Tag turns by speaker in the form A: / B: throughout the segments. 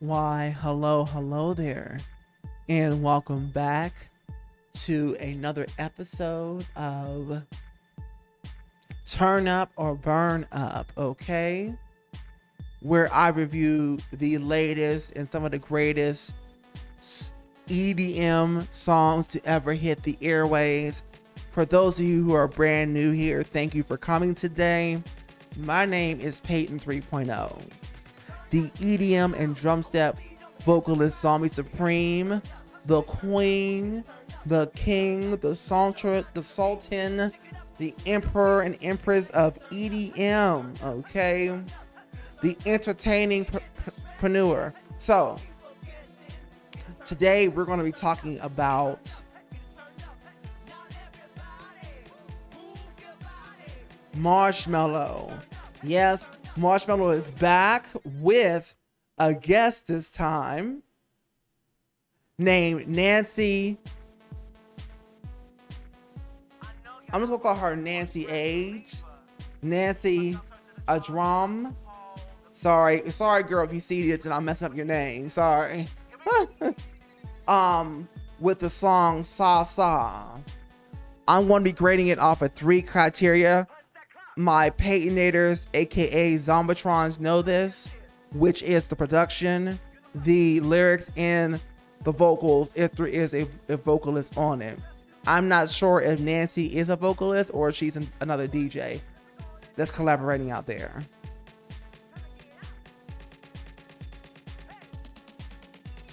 A: Why, hello, hello there, and welcome back to another episode of Turn Up or Burn Up, okay? Where I review the latest and some of the greatest EDM songs to ever hit the airways. For those of you who are brand new here, thank you for coming today. My name is Payton 3.0 the EDM and drumstep vocalist Zombie Supreme, the Queen, the King, the Sultan, the Sultan, the Emperor and Empress of EDM. Okay, the entertaining preneur. So today we're going to be talking about. Marshmello. Yes, Marshmello is back with a guest this time named Nancy. I'm just gonna call her Nancy Age. Nancy Adram. Sorry, sorry, girl, if you see this and I'm messing up your name. Sorry. um, with the song Sah Sah. I'm gonna be grading it off of three criteria my Paytonators, aka Zombitrons, know this, which is the production, the lyrics, and the vocals, if there is a, a vocalist on it. I'm not sure if Nancy is a vocalist or she's an, another DJ that's collaborating out there.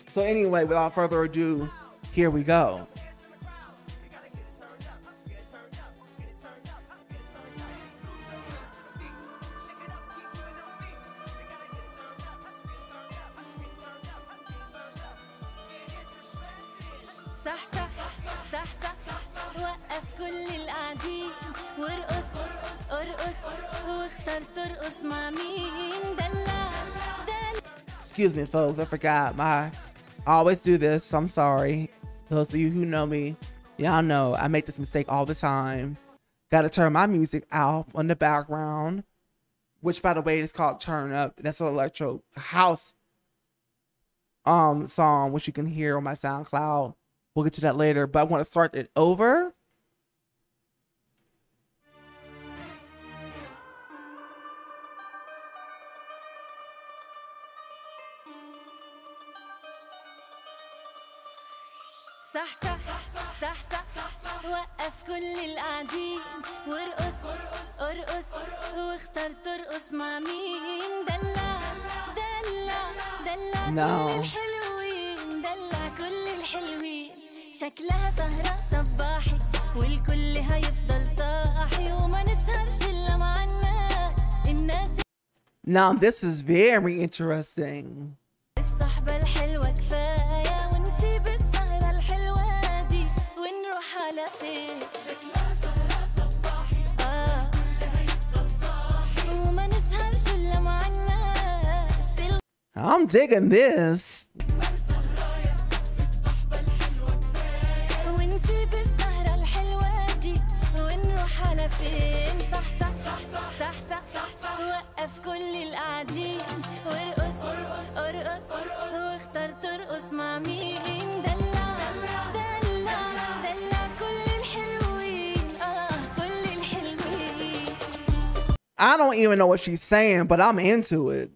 A: So, anyway, without further ado, here we go. Excuse me, folks. I forgot my. I always do this. I'm sorry. Those of you who know me, y'all know I make this mistake all the time. Got to turn my music off on the background, which, by the way, is called "Turn Up." That's an electro house um song, which you can hear on my SoundCloud. We'll get to that later, but I want to start it over صح صح صح صح وقف كل القاعدين وارقص ارقص واختار ترقص مع مين دلع دلع دلع no. كل الحلوين دلع كل الحلوين شكلها سهرة صباحي والكل هيفضل صاحي وما نسهرش الا مع الناس الناس Now this is very interesting. الصحبة الحلوة كفاية ونسيب السهرة الحلوة دي ونروح على فين آه. وما نسهرش إلا مع الناس I'm digging this. فين صح صح صح صح صح وقف كل القاعدين وارقص ارقص واختار ترقص مع مين دلع دلع دلع كل الحلوين اه كل الحلوين I don't even know what she's saying, but I'm into it.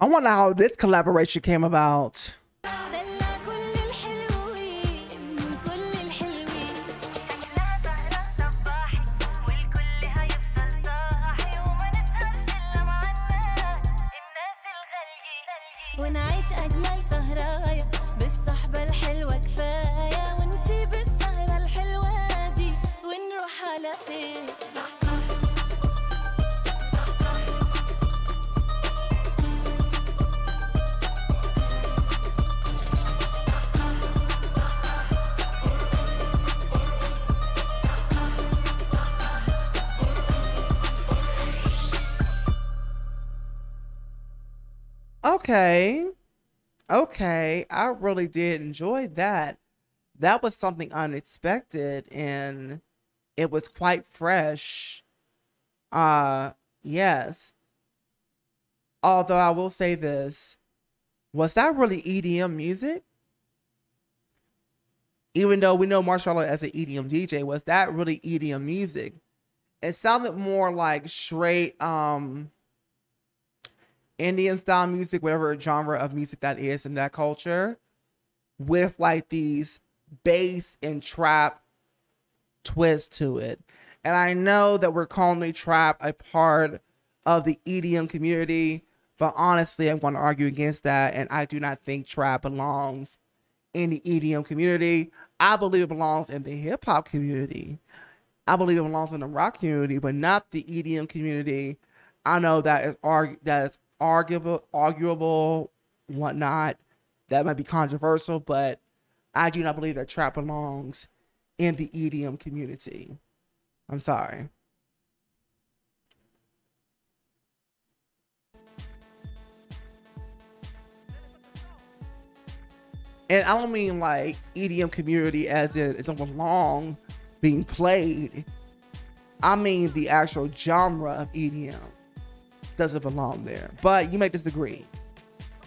A: I wonder how this collaboration came about. دلع كل الحلوين كل الحلوين شكلها سهرة صباحي والكل هيفضل صاحي وما نسهرش إلا مع الناس الناس الغاليين ونعيش أجمل سهرايا الصحبة الحلوة كفاية ونسيب السهرة الحلوة دي ونروح على فين
B: Okay. Okay. I really did enjoy that. That was something unexpected and it was quite fresh. Uh yes. Although I will say this, was that really EDM music? Even though we know Marshmello as an EDM DJ, was that really EDM music? It sounded more like straight um Indian style music, whatever genre of music that is in that culture, with like these bass and trap twist to it. And I know that we're calling trap a part of the EDM community, but honestly, I'm going to argue against that. And I do not think trap belongs in the EDM community. I believe it belongs in the hip hop community. I believe it belongs in the rock community, but not the EDM community. I know that is arg- that is arguable, arguable, whatnot. That might be controversial, but I do not believe that trap belongs in the EDM community. I'm sorry. And I don't mean like EDM community as in it don't belong being played. I mean the actual genre of EDM doesn't belong there. But you may disagree.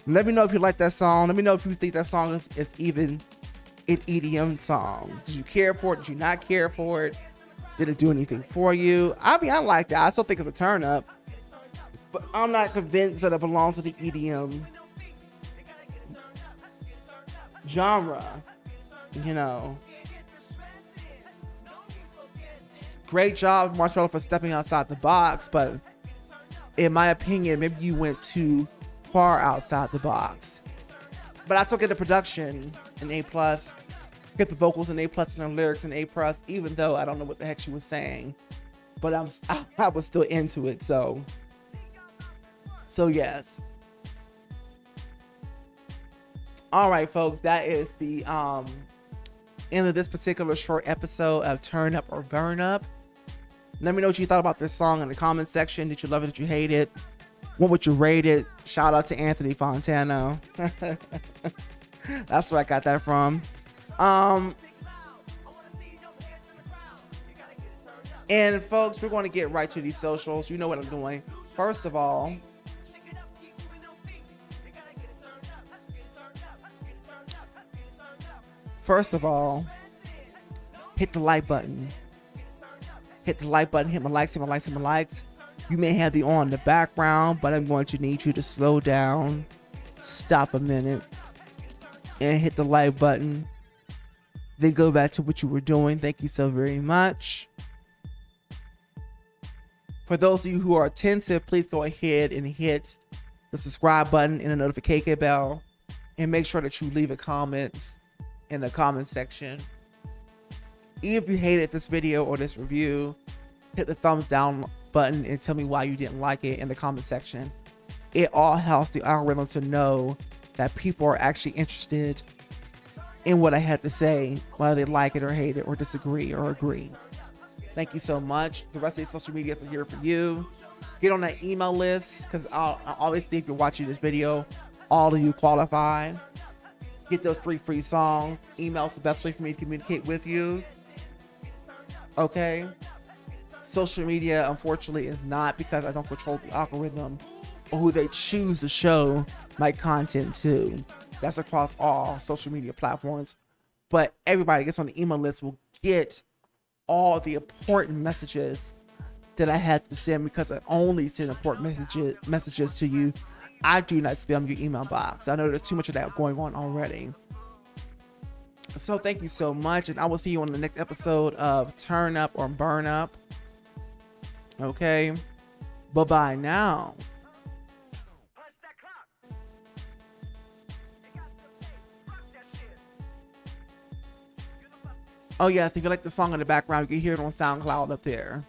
B: Let me know if you like that song. Let me know if you think that song is, is even an EDM song. Did you care for it? Did you not care for it? Did it do anything for you? I mean, I like that. I still think it's a turn up. But I'm not convinced that it belongs to the EDM genre. You know. Great job, Marshmello, for stepping outside the box, but in my opinion, maybe you went too far outside the box. But I took it to production an A plus, get the vocals an A plus and the lyrics an A plus, even though I don't know what the heck she was saying. But I'm I was still into it, so so yes. All right, folks, that is the um end of this particular short episode of Turn Up or Burn Up. Let me know what you thought about this song in the comment section. Did you love it? Did you hate it? What would you rate it? Shout out to Anthony Fantano. That's where I got that from. Um, and folks, we're going to get right to these socials. You know what I'm doing. First of all, first of all, hit the like button. Hit the like button, hit my likes, hit my likes, hit my likes. You may have the on in the background, but I'm going to need you to slow down, stop a minute, and hit the like button. Then go back to what you were doing. Thank you so very much. For those of you who are attentive, please go ahead and hit the subscribe button and the notification bell. And make sure that you leave a comment in the comment section. If you hated this video or this review, hit the thumbs down button and tell me why you didn't like it in the comment section. It all helps the algorithm to know that people are actually interested in what I had to say, whether they like it or hate it or disagree or agree. Thank you so much. The rest of the social media are here for you. Get on that email list because I'll, I'll always see if you're watching this video, all of you qualify. Get those three free songs. Email's the best way for me to communicate with you. Okay? Social media, unfortunately, is not because I don't control the algorithm or who they choose to show my content to. That's across all social media platforms. But everybody gets on the email list will get all the important messages that I have to send because I only send important messages messages to you. I do not spam your email box. I know there's too much of that going on already. So thank you so much, and I will see you on the next episode of Turn Up or Burn Up. Okay. Bye bye now. Oh yes, if you like the song in the background, you can hear it on SoundCloud up there.